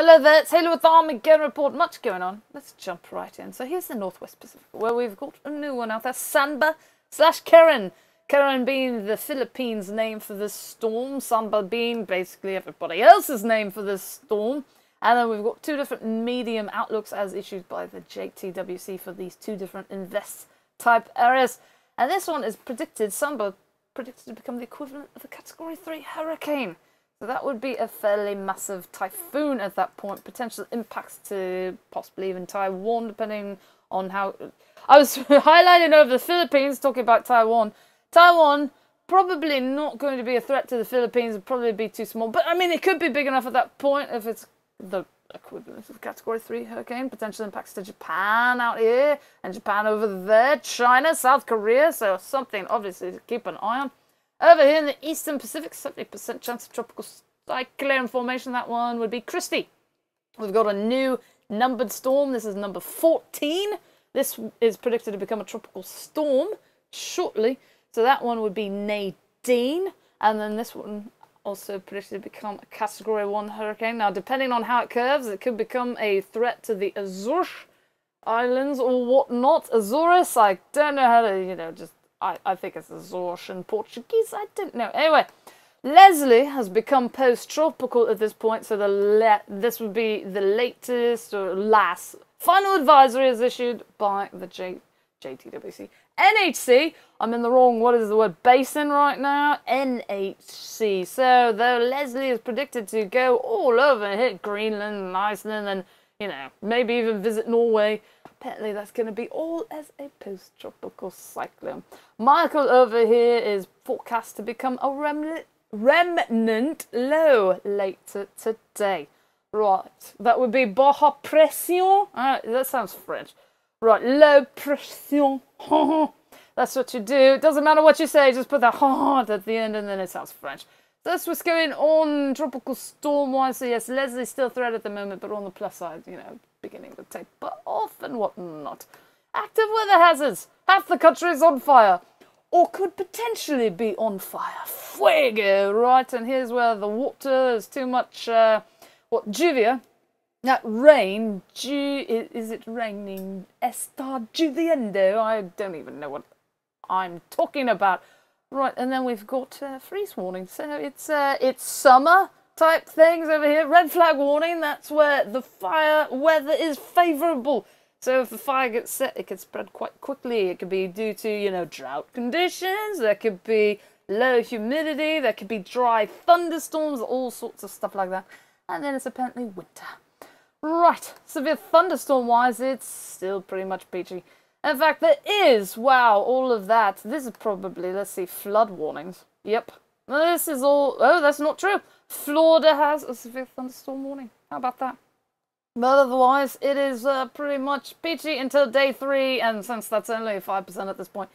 Hello there, it's Halo with the Armageddon Report. Much going on. Let's jump right in. So here's the Northwest Pacific, where we've got a new one out there. Sanba slash Karen. Karen being the Philippines name for this storm. Sanba being basically everybody else's name for this storm. And then we've got two different medium outlooks as issued by the JTWC for these two different invest type areas. And this one is predicted, Sanba predicted to become the equivalent of a Category 3 hurricane. So that would be a fairly massive typhoon at that point. Potential impacts to possibly even Taiwan, depending on how. I was highlighting over the Philippines, talking about Taiwan. Taiwan probably not going to be a threat to the Philippines. Would probably be too small, but I mean it could be big enough at that point if it's the equivalent of Category Three hurricane. Potential impacts to Japan out here and Japan over there, China, South Korea. So something obviously to keep an eye on. Over here in the eastern Pacific, 70% chance of tropical cyclone formation. That one would be Kristy. We've got a new numbered storm. This is number 14. This is predicted to become a tropical storm shortly. So that one would be Nadine. And then this one also predicted to become a Category 1 hurricane. Now, depending on how it curves, it could become a threat to the Azores Islands or whatnot. Azores, I don't know how to, you know, just I, I think it's Azores Portuguese. I don't know. Anyway, Leslie has become post-tropical at this point, so the this would be the latest or last final advisory is issued by the J- JTWC. NHC, I'm in the wrong, what is the word, basin right now? NHC. So, though Leslie is predicted to go all over, hit Greenland and Iceland and, you know, maybe even visit Norway, apparently that's going to be all as a post-tropical cyclone. Michael over here is forecast to become a remnant, remnant low later today. Right, that would be Baja Pression. Uh, that sounds French. Right, low pression. that's what you do. It doesn't matter what you say, just put that hard at the end and then it sounds French. That's what's going on tropical storm wise. So yes, Leslie's still threat at the moment, but on the plus side, you know, beginning to taper off and whatnot. Active weather hazards. Half the country is on fire. Or could potentially be on fire. Fuego, right? And here's where the water is too much, uh, what, juvia? That rain, ju- is it raining? Está lloviendo? I don't even know what I'm talking about. Right, and then we've got uh, freeze warning. So it's uh, it's summer type things over here. Red flag warning. That's where the fire weather is favourable. So if the fire gets set, it can spread quite quickly. It could be due to you know drought conditions. There could be low humidity. There could be dry thunderstorms. All sorts of stuff like that. And then it's apparently winter. Right, severe thunderstorm wise, it's still pretty much peachy. In fact, there is, wow, all of that. This is probably, let's see, flood warnings. Yep. This is all, oh, that's not true. Florida has a severe thunderstorm warning. How about that? But otherwise, it is uh, pretty much peachy until day three, and since that's only 5% at this point,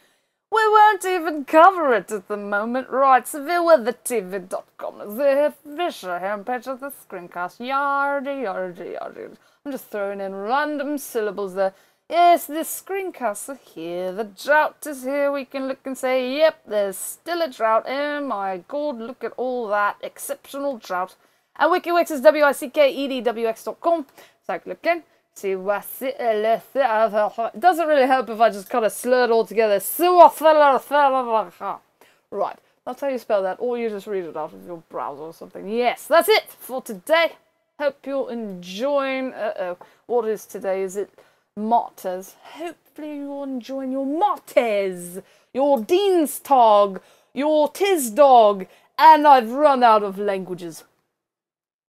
we won't even cover it at the moment. Right, severeweathertv.com is the official homepage of the screencast. Yardy, yardy, yardy. I'm just throwing in random syllables there. Yes, this screencasts are here. The drought is here. We can look and say, yep, there's still a drought. Oh my god, look at all that exceptional drought. And WikiWix is W-I-C-K-E-D-W-X.com. So look in. See what it doesn't really help if I just kind of slur it all together. Right, that's how you spell that, or you just read it out of your browser or something. Yes, that's it for today. Hope you're enjoying. Uh oh, what is today? Is it Martes? Hopefully you're enjoying your Martes, your Dienstag, your tisdag, and I've run out of languages.